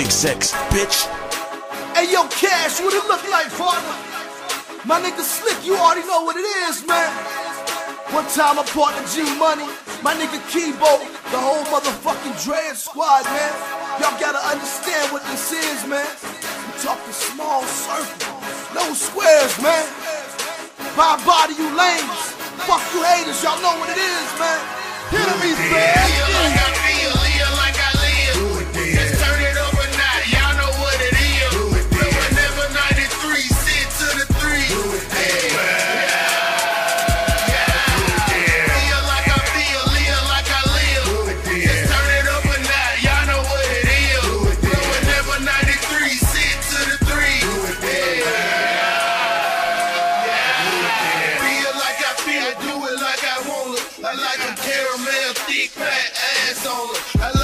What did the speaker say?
Execs, bitch. Hey yo, Cash, what it look like, partner? My nigga Slick, you already know what it is, man. One time I partner G Money, my nigga Kibo, the whole motherfucking Dread squad, man. Y'all gotta understand what this is, man. We talking small circle, no squares, man. Bye bye to you lames. Fuck you haters, y'all know what it is, man. Hit me, man. Like a caramel thick fat ass on her.